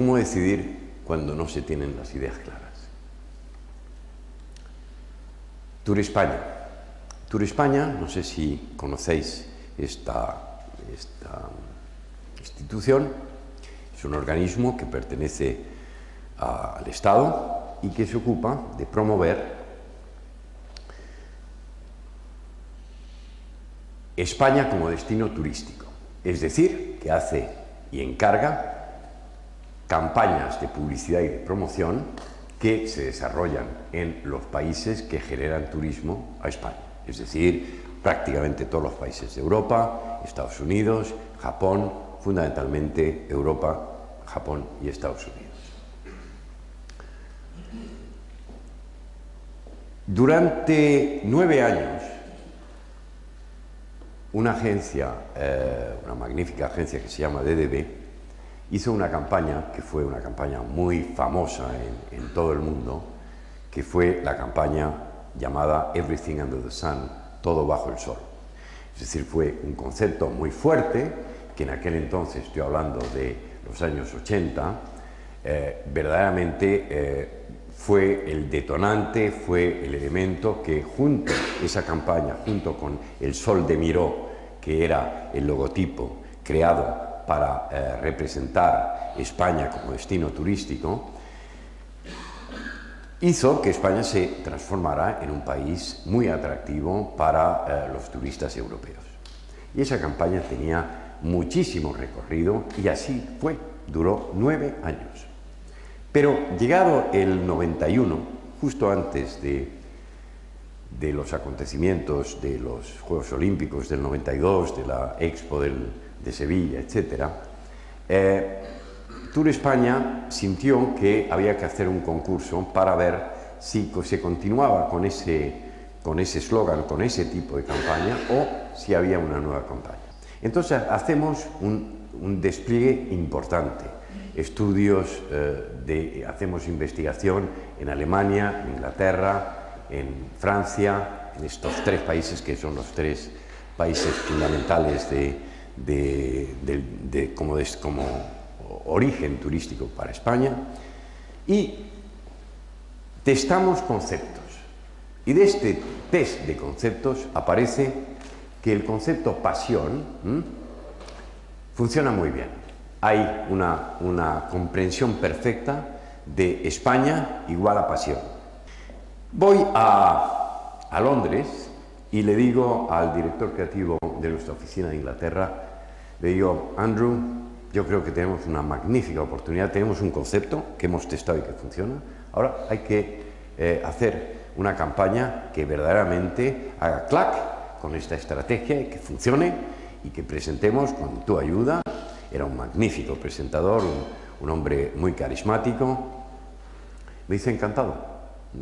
¿Cómo decidir cuando no se tienen las ideas claras? Tour España. Tour España, no sé si conocéis esta, esta institución, es un organismo que pertenece al Estado y que se ocupa de promover España como destino turístico. Es decir, que hace y encarga campañas de publicidad y de promoción que se desarrollan en los países que generan turismo a España. Es decir, prácticamente todos los países de Europa, Estados Unidos, Japón, fundamentalmente Europa, Japón y Estados Unidos. Durante nueve años, una agencia, eh, una magnífica agencia que se llama DDB, hizo una campaña que fue una campaña muy famosa en, todo el mundo, que fue la campaña llamada Everything Under the Sun, todo bajo el sol. Es decir, fue un concepto muy fuerte, que en aquel entonces, estoy hablando de los años 80, eh, verdaderamente eh, fue el detonante, fue el elemento que junto, esa campaña, junto con el Sol de Miró, que era el logotipo creado para eh, representar España como destino turístico, hizo que España se transformara en un país muy atractivo para eh, los turistas europeos. Y esa campaña tenía muchísimo recorrido y así fue, duró nueve años. Pero llegado el 91, justo antes de, de los acontecimientos de los Juegos Olímpicos del 92, de la Expo de Sevilla, etc., eh, Tour España sintió que había que hacer un concurso para ver si se continuaba con ese con ese con ese tipo de campaña, o si había una nueva campaña. Entonces hacemos un, un despliegue importante estudios, eh, hacemos investigación en Alemania, en Inglaterra, en Francia, en estos tres países que son los tres países fundamentales de, como, como origen turístico para España, y testamos conceptos. Y de este test de conceptos aparece que el concepto pasión funciona muy bien hay una, comprensión perfecta de España igual a pasión. Voy a, a, Londres y le digo al director creativo de nuestra oficina de Inglaterra, le digo, Andrew, yo creo que tenemos una magnífica oportunidad, tenemos un concepto que hemos testado y que funciona, ahora hay que eh, hacer una campaña que verdaderamente haga clac con esta estrategia y que funcione y que presentemos con tu ayuda. Era un magnífico presentador, un, hombre muy carismático. Me dice, encantado,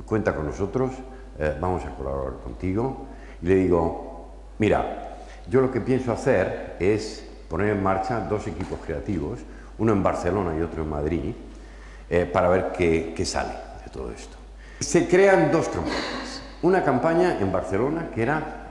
cuenta con nosotros, eh, vamos a colaborar contigo. Y le digo, mira, yo lo que pienso hacer es poner en marcha dos equipos creativos, uno en Barcelona y otro en Madrid, eh, para ver qué, qué sale de todo esto. Se crean dos campañas. Una campaña en Barcelona que era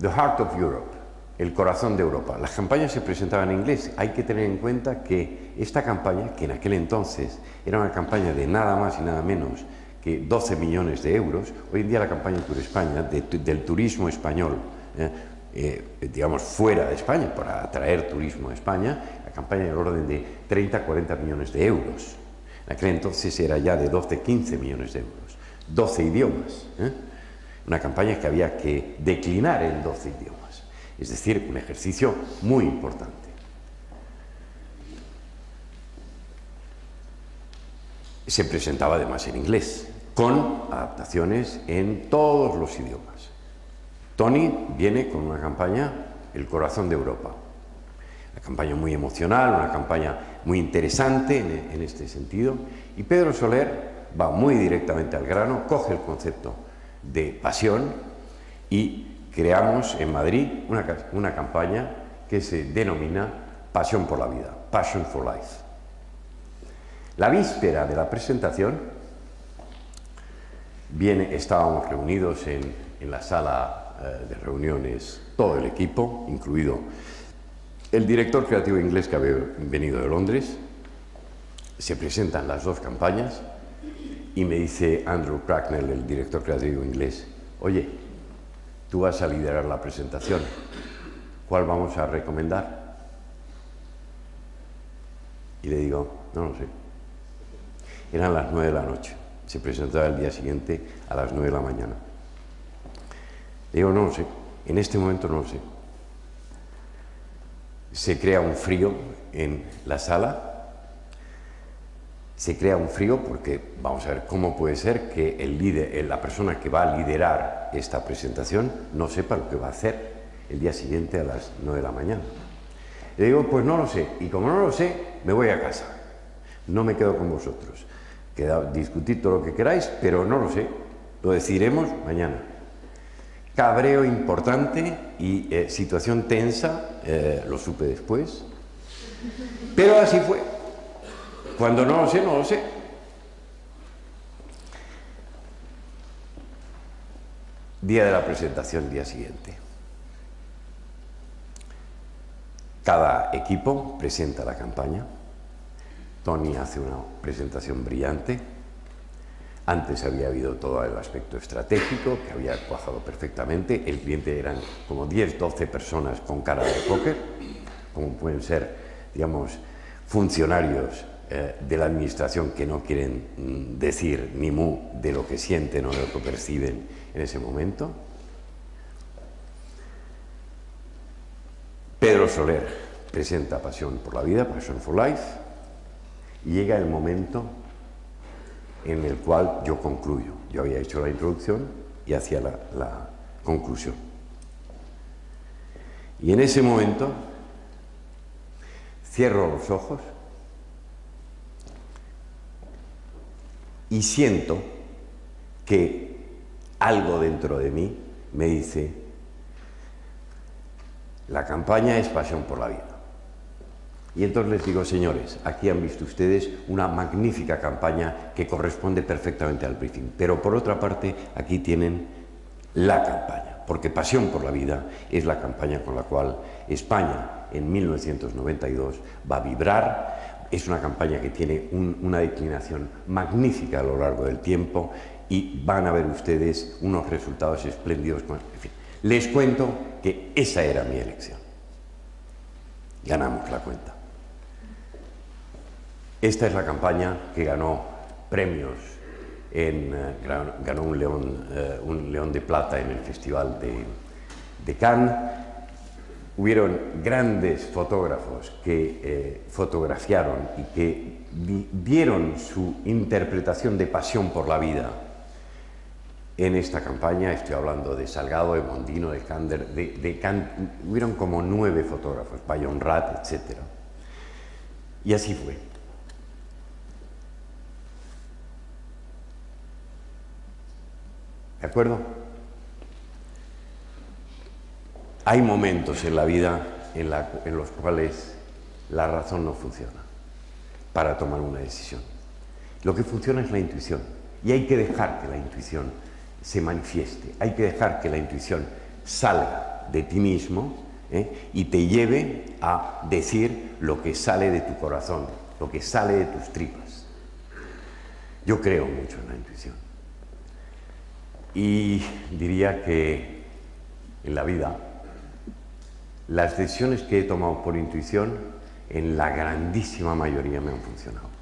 The Heart of Europe, el corazón de Europa. Las campañas se presentaban en inglés. Hay que tener en cuenta que esta campaña, que en aquel entonces era una campaña de nada más y nada menos que 12 millones de euros, hoy en día la campaña Tour España, del turismo español, eh, eh, digamos fuera de España, para atraer turismo a España, la campaña del orden de 30, 40 millones de euros. En aquel entonces era ya de 12, 15 millones de euros. 12 idiomas. ¿eh? Una campaña que había que declinar en 12 idiomas. Es decir, un ejercicio muy importante. Se presentaba además en inglés, con adaptaciones en todos los idiomas. Tony viene con una campaña, El corazón de Europa. Una campaña muy emocional, una campaña muy interesante en, en este sentido. Y Pedro Soler va muy directamente al grano, coge el concepto de pasión y creamos en Madrid una, campaña que se denomina Pasión por la Vida, Passion for Life. La víspera de la presentación, estábamos reunidos en, la sala de reuniones todo el equipo, incluido el director creativo inglés que había venido de Londres, se presentan las dos campañas y me dice Andrew Cracknell, el director creativo inglés, oye, tú vas a liderar la presentación, ¿cuál vamos a recomendar? Y le digo, no lo sé. Eran las nueve de la noche, se presentaba el día siguiente a las nueve de la mañana. Digo, no lo sé, en este momento no lo sé. Se crea un frío en la sala, se crea un frío porque vamos a ver cómo puede ser que el líder, la persona que va a liderar esta presentación no sepa lo que va a hacer el día siguiente a las 9 de la mañana. Le digo, pues no lo sé, y como no lo sé, me voy a casa. No me quedo con vosotros. Queda, discutid todo lo que queráis, pero no lo sé. Lo decidiremos mañana. Cabreo importante y eh, situación tensa, eh, lo supe después. Pero así fue. Cuando no lo sé, no lo sé. Día de la presentación, día siguiente. Cada equipo presenta la campaña. Tony hace una presentación brillante. Antes había habido todo el aspecto estratégico, que había cuajado perfectamente. El cliente eran como 10, 12 personas con cara de póker, como pueden ser, digamos, funcionarios eh, de la administración que no quieren mm, decir ni mu de lo que sienten o de lo que perciben en ese momento. Pedro Soler presenta Pasión por la Vida, Passion for Life, llega el momento en el cual yo concluyo. Yo había hecho la introducción y hacía la, la conclusión. Y en ese momento cierro los ojos y siento que algo dentro de mí me dice, la campaña es pasión por la vida. Y entonces les digo, señores, aquí han visto ustedes una magnífica campaña que corresponde perfectamente al briefing. Pero por otra parte, aquí tienen la campaña, porque Pasión por la Vida es la campaña con la cual España en 1992 va a vibrar, es una campaña que tiene una declinación magnífica a lo largo del tiempo y van a ver ustedes unos resultados espléndidos. les cuento que esa era mi elección. Ganamos la cuenta. Esta es la campaña que ganó premios, eh, ganó un león, eh, un león de plata en el Festival de, de Cannes hubieron grandes fotógrafos que eh, fotografiaron y que dieron su interpretación de pasión por la vida en esta campaña. Estoy hablando de Salgado, de Mondino, de Kander, de, hubieron como nueve fotógrafos, Bayon Rat, etc. Y así fue. ¿De acuerdo? Hay momentos en la vida en, los cuales la razón no funciona para tomar una decisión. Lo que funciona es la intuición y hay que dejar que la intuición se manifieste, hay que dejar que la intuición salga de ti mismo ¿eh? y te lleve a decir lo que sale de tu corazón, lo que sale de tus tripas. Yo creo mucho en la intuición y diría que en la vida las decisiones que he tomado por intuición, en la grandísima mayoría me han funcionado.